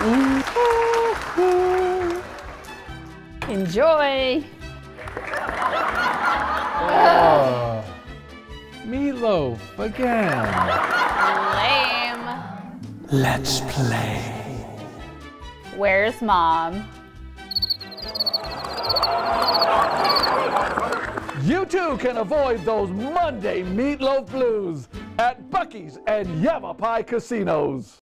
Mm-hmm. Enjoy. Oh. Meatloaf again. Lame. Let's play. Where's mom? You too can avoid those Monday meatloaf blues at Bucky's and Yavapai casinos.